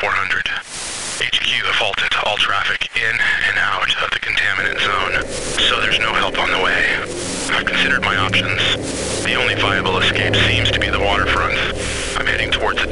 400. HQ have halted all traffic in and out of the contaminant zone, so there's no help on the way. I've considered my options. The only viable escape seems to be the waterfront. I'm heading towards the